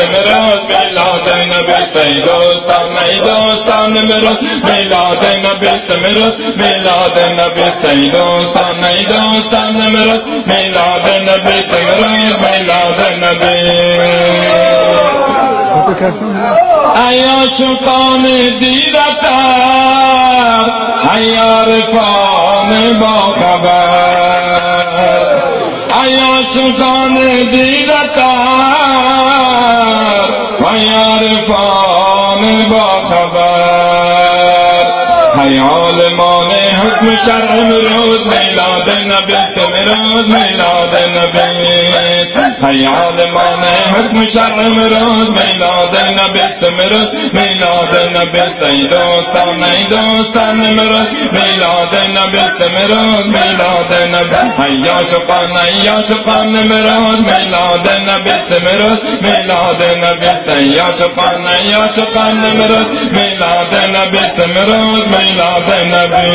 امروز میلاد نبی است ای دوستان ای دوستان امروز میلاد نبی است امروز میلاد نبی است ای دوستان ای دوستان امروز میلاد نبی است امروز میلاد نبی ایا شقان دیرتا ایا رفان با خبر ایا شقان دیرتا معتبر هی عالمان حیال مان امروز میلاد نبی است میلاد نبی حیال مان حکم شرع امروز میلاد نبی است میلاد نبی است دوستان ای دوستان امروز میلاد نبی است میلاد نبی حیا شقان حیا شقان امروز میلاد نبی است میلاد نبی است حیا شقان حیا شقان امروز میلاد نبی است میلاد نبی